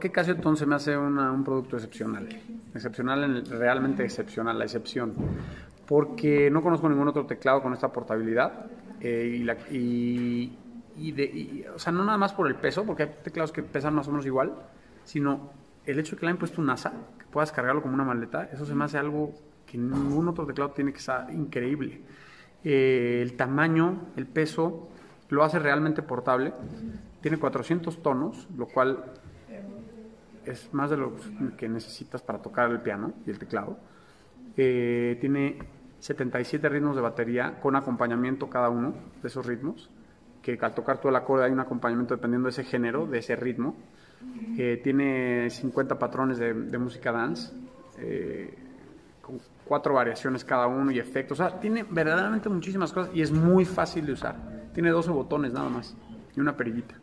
qué Casio Tone se me hace una- un producto excepcional? Excepcional, realmente excepcional, la excepción. Porque no conozco ningún otro teclado con esta portabilidad. eh, y, la- y- y de- y- o sea, no nada más por el peso, porque hay teclados que pesan más o menos igual, sino el hecho de que le hayan puesto un NASA, que puedas cargarlo como una maleta, eso se me hace algo que ningún otro teclado tiene que estar increíble. Eh, el tamaño, el peso, lo hace realmente portable. Tiene 400 tonos, lo cual es más de lo que necesitas para tocar el piano y el teclado. Eh, tiene 77 ritmos de batería con acompañamiento cada uno de esos ritmos, que al tocar todo el acorde hay un acompañamiento dependiendo de ese género, de ese ritmo. Eh, tiene 50 patrones de, de música dance, eh, con cuatro variaciones cada uno y efectos. O sea, tiene verdaderamente muchísimas cosas y es muy fácil de usar. Tiene 12 botones nada más y una perillita.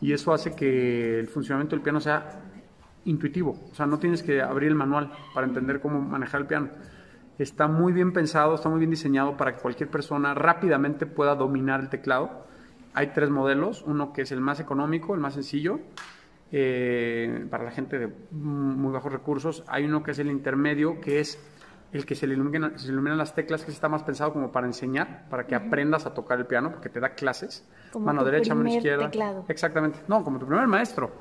Y eso hace que el funcionamiento del piano sea intuitivo. O sea, no tienes que abrir el manual para entender cómo manejar el piano. Está muy bien pensado, está muy bien diseñado para que cualquier persona rápidamente pueda dominar el teclado. Hay tres modelos, uno que es el más económico, el más sencillo, eh, para la gente de muy bajos recursos. Hay uno que es el intermedio, que es el que se le se iluminan las teclas, que está más pensado como para enseñar, para que aprendas a tocar el piano, porque te da clases. Como mano tu derecha, mano izquierda. teclado. Exactamente. No, como tu primer maestro.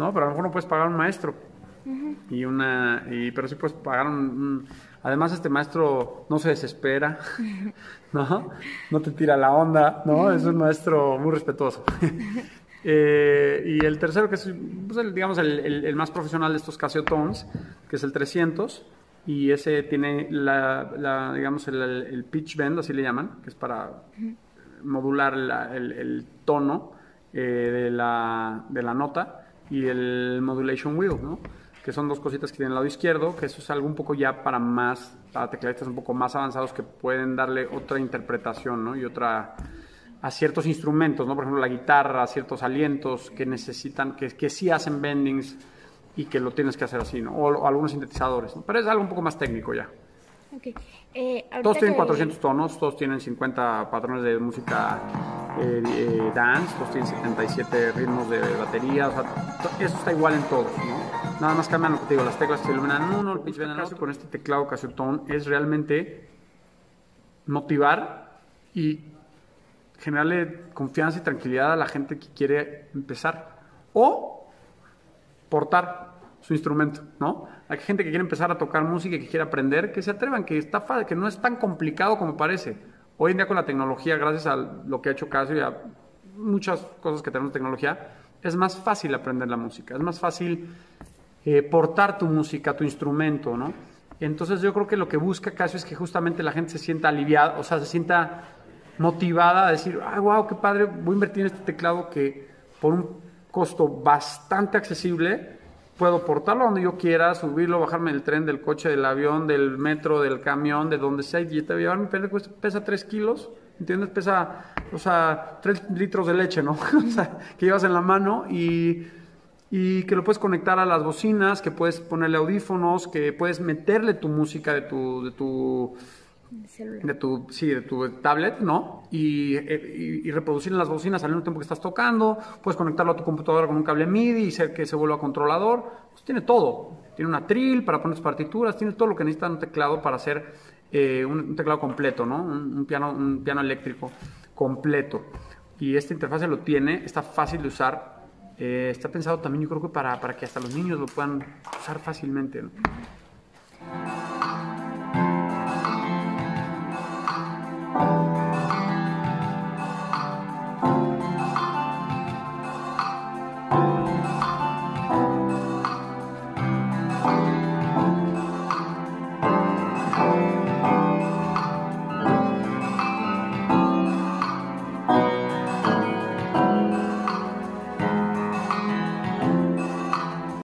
No, pero a lo mejor no puedes pagar un maestro. Y una, y, pero sí puedes pagar un, un- Además, este maestro no se desespera, ¿no? No te tira la onda, ¿no? Es un maestro muy respetuoso. Eh, y el tercero, que es, pues, el, digamos, el, el- el más profesional de estos Casio Tones, que es el 300, y ese tiene, la, la, digamos, el, pitch bend, así le llaman, que es para modular la- el, el tono eh, de, la, de la nota, y el modulation wheel, ¿no? Que son dos cositas que tiene el lado izquierdo, que eso es algo un poco ya para más, para tecladistas un poco más avanzados que pueden darle otra interpretación, ¿no? Y otra a ciertos instrumentos, ¿no? Por ejemplo, la guitarra, ciertos alientos que necesitan, que, que sí hacen bendings y que lo tienes que hacer así, ¿no? O, o algunos sintetizadores, ¿no? Pero es algo un poco más técnico ya. Ok. Eh, Todos tienen que- 400 tonos, todos tienen 50 patrones de música eh, eh, dance, todos tienen 77 ritmos de batería, o sea, eso está igual en todos, ¿no? Nada más cambian, lo que te digo, las teclas se iluminan uno, el pitch bend en el otro. Con este teclado Casio Tone es realmente motivar y generarle confianza y tranquilidad a la gente que quiere empezar o portar su instrumento, ¿no? Hay gente que quiere empezar a tocar música y que quiere aprender, que se atrevan, que está que no es tan complicado como parece. Hoy en día con la tecnología, gracias a lo que ha hecho Casio y a muchas cosas que tenemos tecnología, es más fácil aprender la música, es más fácil eh, portar tu música, tu instrumento, ¿no? Entonces yo creo que lo que busca Casio es que justamente la gente se sienta aliviada, o sea, se sienta motivada a decir, ay, wow, qué padre, voy a invertir en este teclado que por un costo bastante accesible puedo portarlo donde yo quiera, subirlo, bajarme del tren, del coche, del avión, del metro, del camión, de donde sea, y te voy a llevar mi que pesa 3 kilos, ¿entiendes? Pesa, o sea, 3 litros de leche, ¿no? o sea, que llevas en la mano y y que lo puedes conectar a las bocinas, que puedes ponerle audífonos, que puedes meterle tu música de tu, de tu, de tu, sí, de tu tablet, ¿no? Y, eh, y, reproducir en las bocinas al mismo tiempo que estás tocando, puedes conectarlo a tu computadora con un cable MIDI y ser que se vuelva controlador, pues tiene todo, tiene una trill para poner tus partituras, tiene todo lo que necesita un teclado para hacer eh, un, teclado completo, ¿no? Un, piano, un piano eléctrico completo. Y esta interfaz lo tiene, está fácil de usar, eh, está pensado también yo creo que para, para que hasta los niños lo puedan usar fácilmente.